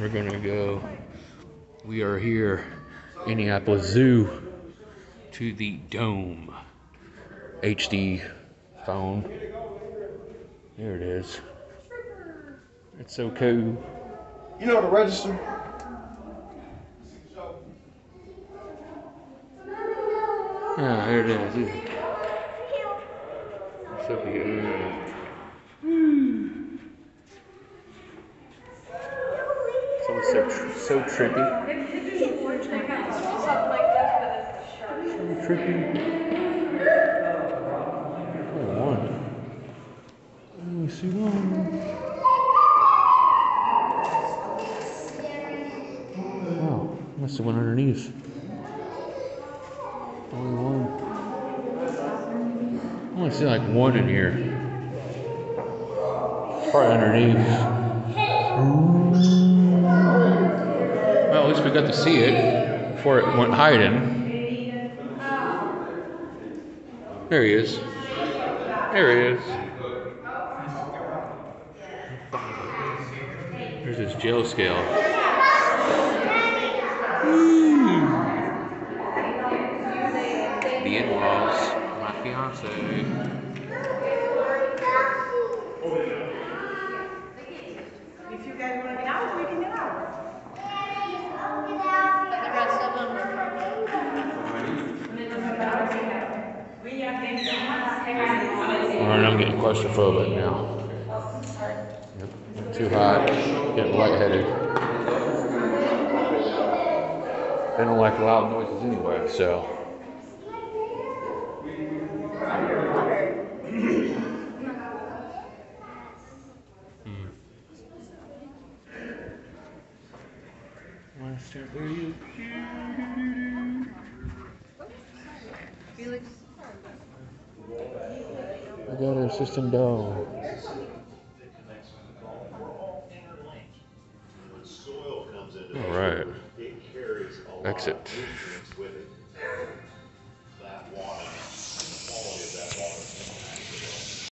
we're gonna go. We are here, Indianapolis Zoo, to the Dome HD phone. There it is. It's so cool. You know the register? Yeah, there it is. So cute. So it's so so trippy. So trippy. Oh, one. Let me see one. Wow, must have went underneath. Only one. I only see like one in here. Probably underneath. We got to see it before it went hiding. There he is. There he is. There's his jail scale. The in-laws, my fiance. Alright, I'm getting claustrophobic now. Yep, Too hot, getting lightheaded. They don't like loud noises anyway, so. Hmm. Felix. I got an assistant dog. When soil comes into All right. it carries a lot Exit. of nutrients